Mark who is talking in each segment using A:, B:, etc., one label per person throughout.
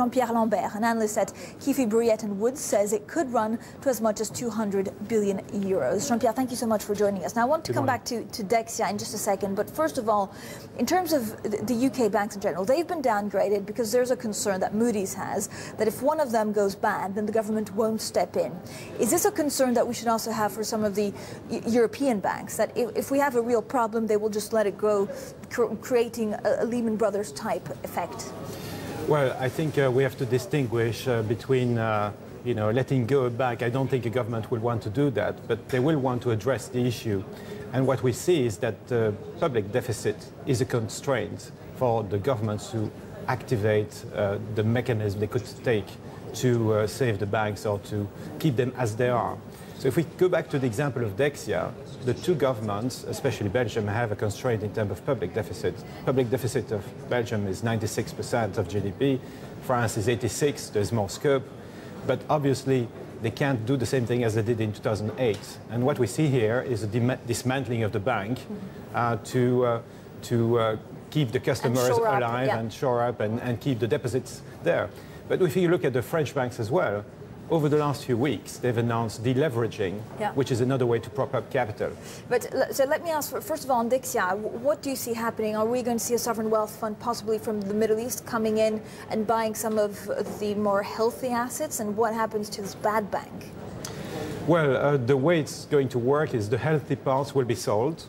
A: Jean-Pierre Lambert, an analyst at Keefe, Bruyette and Woods, says it could run to as much as 200 billion euros. Jean-Pierre, thank you so much for joining us. Now, I want to
B: Good
A: come
B: morning.
A: back to, to Dexia in just a second, but first of all, in terms of the UK banks in general, they've been downgraded because there's a concern that Moody's has that if one of them goes bad, then the government won't step in. Is this a concern that we should also have for some of the European banks, that if, if we have a real problem, they will just let it go, cr- creating a, a Lehman Brothers type effect?
B: Well, I think uh, we have to distinguish uh, between, uh, you know, letting go back. I don't think a government will want to do that, but they will want to address the issue. And what we see is that the public deficit is a constraint for the governments to activate uh, the mechanism they could take to uh, save the banks or to keep them as they are. So if we go back to the example of Dexia, the two governments, especially Belgium, have a constraint in terms of public deficit. Public deficit of Belgium is 96% of GDP. France is 86. There's more scope. But obviously, they can't do the same thing as they did in 2008. And what we see here is a dismantling of the bank uh, to, uh, to uh, keep the customers
A: up,
B: alive
A: yeah.
B: and shore up and, and keep the deposits there. But if you look at the French banks as well, over the last few weeks, they've announced deleveraging,
A: Yeah.
B: which is another way to prop up capital.
A: But so let me ask, first of all, on Dexia, what do you see happening? Are we going to see a sovereign wealth fund possibly from the Middle East coming in and buying some of the more healthy assets? And what happens to this bad bank?
B: Well, uh, the way it's going to work is the healthy parts will be sold,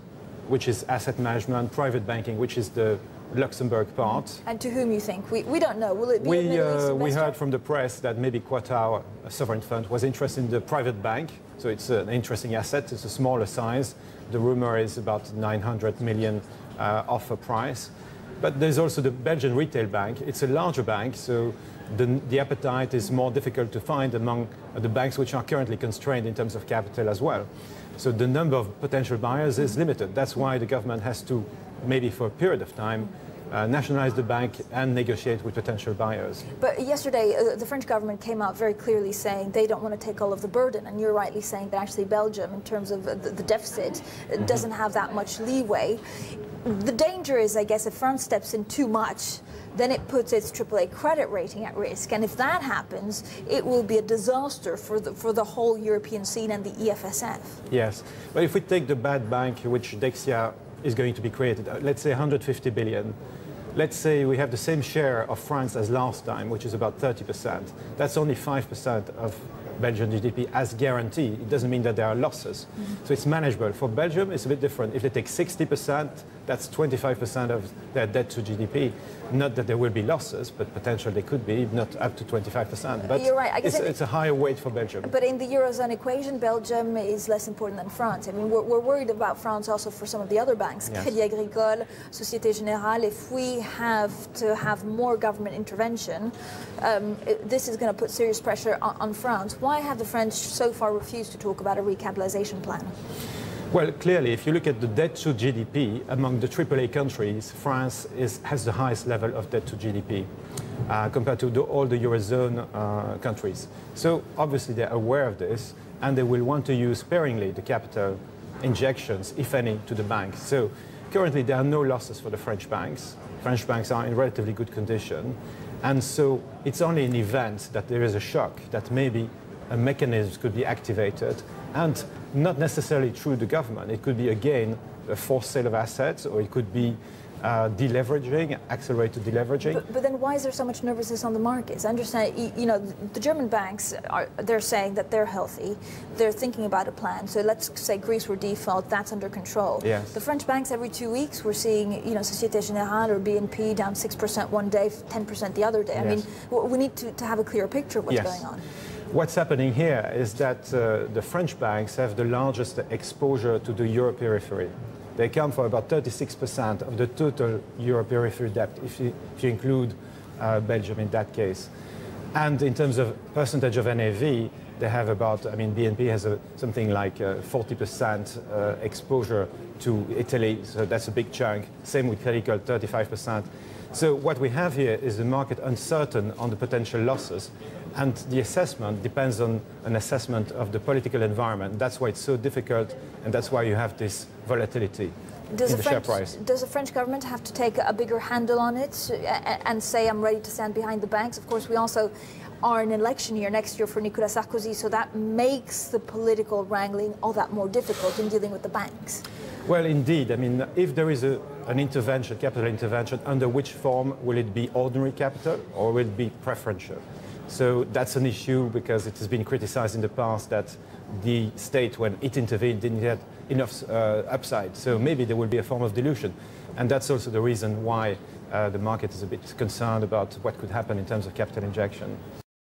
B: which is asset management, private banking, which is the Luxembourg part.
A: And to whom you think? We, we don't know. Will it be a
B: We, uh, we heard from the press that maybe Qatar, a sovereign fund, was interested in the private bank. So it's an interesting asset. It's a smaller size. The rumor is about 900 million uh, offer price. But there's also the Belgian retail bank. It's a larger bank, so the, the appetite is more difficult to find among the banks which are currently constrained in terms of capital as well. So the number of potential buyers is limited. That's why the government has to, maybe for a period of time, uh, nationalize the bank and negotiate with potential buyers.
A: But yesterday, uh, the French government came out very clearly saying they don't want to take all of the burden. And you're rightly saying that actually Belgium, in terms of uh, the, the deficit, uh, doesn't have that much leeway. The danger is, I guess, if France steps in too much, then it puts its AAA credit rating at risk. And if that happens, it will be a disaster for the, for the whole European scene and the EFSF.
B: Yes, but if we take the bad bank, which Dexia is going to be created, uh, let's say 150 billion, let's say we have the same share of France as last time, which is about 30%. That's only 5% of Belgian GDP as guarantee. It doesn't mean that there are losses. So it's manageable. For Belgium, it's a bit different. If they take 60%, that's 25% of their debt to GDP. Not that there will be losses, but potentially they could be, not up to 25%. But
A: You're right. I guess
B: it's, it's a higher weight for Belgium.
A: But in the Eurozone equation, Belgium is less important than France. I mean, we're, we're worried about France also for some of the other banks,
B: Yes.
A: Crédit Agricole, Société Générale. If we have to have more government intervention, um, it- this is going to put serious pressure on, on France. Why have the French so far refused to talk about a recapitalization plan?
B: Well, clearly, if you look at the debt to GDP among the AAA countries, France is, has the highest level of debt to GDP uh, compared to the, all the Eurozone uh, countries. So obviously they're aware of this and they will want to use sparingly the capital injections, if any, to the banks. So currently there are no losses for the French banks. French banks are in relatively good condition. And so it's only an event that there is a shock that maybe a mechanism could be activated and not necessarily through the government. It could be again a forced sale of assets or it could be uh, deleveraging, accelerated deleveraging.
A: But, but then why is there so much nervousness on the markets? I understand, you, know, the German banks are they're saying that they're healthy, they're thinking about a plan. So let's say Greece were default, that's under control.
B: Yes.
A: The French banks every two weeks we're seeing, you know, Societe Generale or BNP down six percent one day, ten percent the other day. I
B: Yes.
A: mean, we need to, to have a clear picture of what's
B: Yes.
A: going on.
B: What's happening here is that uh, the French banks have the largest exposure to the euro periphery. They account for about 36% of the total euro periphery debt, if you, if you include uh, Belgium in that case. And in terms of percentage of NAV, they have about, I mean, BNP has a, something like uh, 40% uh, exposure to Italy, so that's a big chunk. Same with Crédit Agricole, 35%. So what we have here is the market uncertain on the potential losses, and the assessment depends on an assessment of the political environment. That's why it's so difficult, and that's why you have this volatility.
A: Does
B: in
A: the,
B: the share
A: French,
B: price.
A: does the French government have to take a bigger handle on it and say, I'm ready to stand behind the banks? Of course, we also are in an election year next year for Nicolas Sarkozy, so that makes the political wrangling all that more difficult in dealing with the banks.
B: Well, indeed. I mean, if there is a, an intervention, capital intervention, under which form will it be ordinary capital or will it be preferential? So that's an issue because it has been criticized in the past that the state, when it intervened, didn't get enough uh, upside. So maybe there will be a form of dilution. And that's also the reason why uh, the market is a bit concerned about what could happen in terms of capital injection.